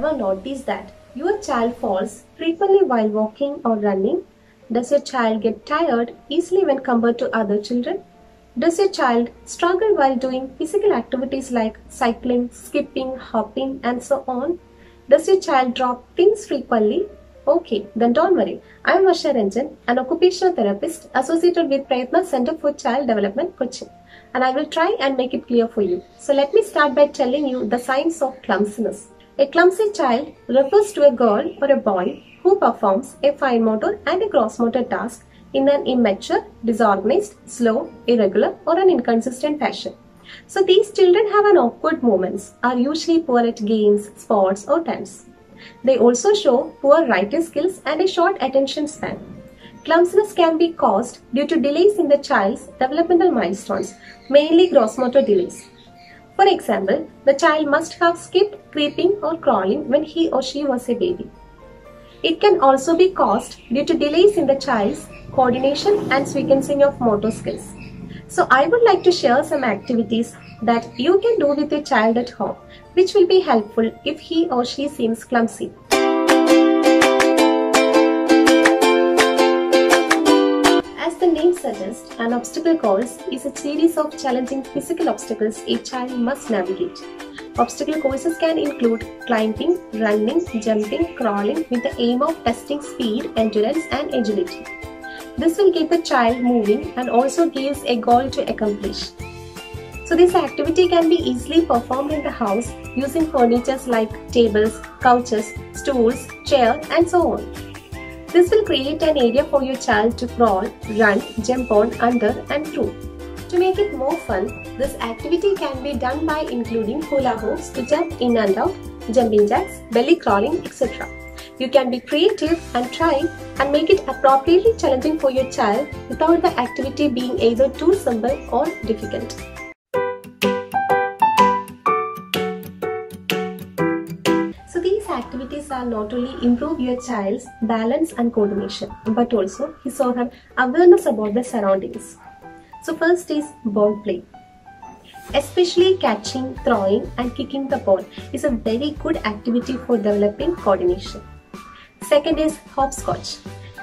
ever noticed that your child falls frequently while walking or running? Does your child get tired easily when compared to other children? Does your child struggle while doing physical activities like cycling, skipping, hopping, and so on? Does your child drop things frequently? Okay, then don't worry. I am Varsha Ranjan, an occupational therapist associated with Prayatna Center for Child Development, Cochin. And I will try and make it clear for you. So let me start by telling you the signs of clumsiness. A clumsy child refers to a girl or a boy who performs a fine motor and a gross motor task in an immature, disorganized, slow, irregular, or an inconsistent fashion. So these children have an awkward moments, are usually poor at games, sports, or dance. They also show poor writing skills and a short attention span. Clumsiness can be caused due to delays in the child's developmental milestones, mainly gross motor delays. For example, the child must have skipped, creeping, or crawling when he or she was a baby. It can also be caused due to delays in the child's coordination and sequencing of motor skills. So I would like to share some activities that you can do with your child at home, which will be helpful if he or she seems clumsy. The name suggests, an obstacle course is a series of challenging physical obstacles a child must navigate. Obstacle courses can include climbing, running, jumping, crawling with the aim of testing speed, endurance and agility. This will keep the child moving and also gives a goal to accomplish. So this activity can be easily performed in the house using furniture like tables, couches, stools, chair and so on. This will create an area for your child to crawl, run, jump on, under and through. To make it more fun, this activity can be done by including hula hoops to jump in and out, jumping jacks, belly crawling, etc. You can be creative and try and make it appropriately challenging for your child without the activity being either too simple or difficult. Activities are not only improve your child's balance and coordination, but also his or her awareness about the surroundings. So first is ball play. Especially catching, throwing and kicking the ball is a very good activity for developing coordination. Second is hopscotch.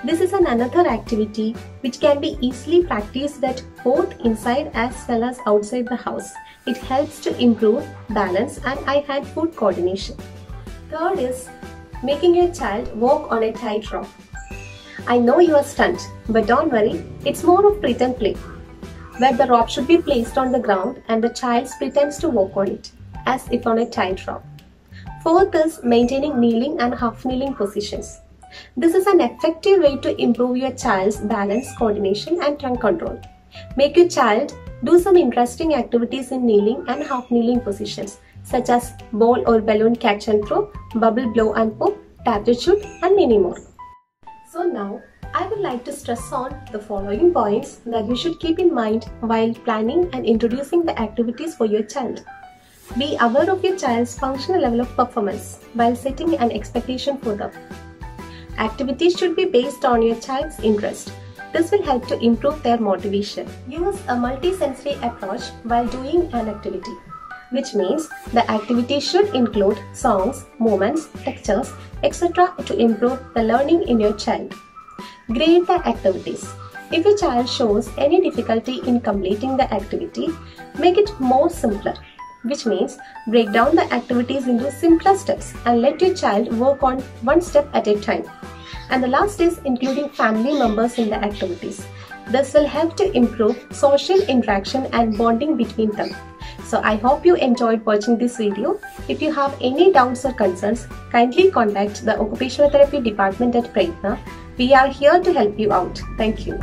This is an another activity which can be easily practiced at both inside as well as outside the house. It helps to improve balance and eye-hand foot coordination. Third is making your child walk on a tightrope. I know you are stunned, but don't worry, it's more of pretend play, where the rope should be placed on the ground and the child pretends to walk on it, as if on a tightrope. Fourth is maintaining kneeling and half kneeling positions. This is an effective way to improve your child's balance, coordination, and trunk control. Make your child do some interesting activities in kneeling and half kneeling positions such as ball or balloon catch and throw, bubble blow and pop, to shoot, and many more. So now, I would like to stress on the following points that you should keep in mind while planning and introducing the activities for your child. Be aware of your child's functional level of performance while setting an expectation for them. Activities should be based on your child's interest. This will help to improve their motivation. Use a multisensory approach while doing an activity which means the activity should include songs, movements, textures, etc. to improve the learning in your child. Grade the activities. If your child shows any difficulty in completing the activity, make it more simpler, which means break down the activities into simpler steps and let your child work on one step at a time. And the last is including family members in the activities. This will help to improve social interaction and bonding between them. So I hope you enjoyed watching this video. If you have any doubts or concerns, kindly contact the Occupational Therapy Department at Prayatna. We are here to help you out. Thank you.